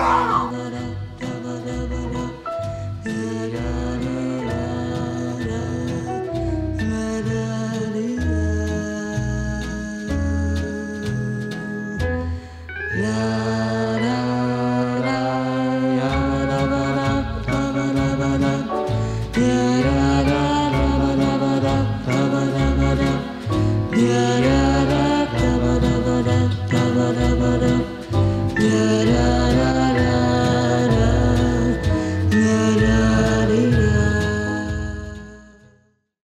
Wow!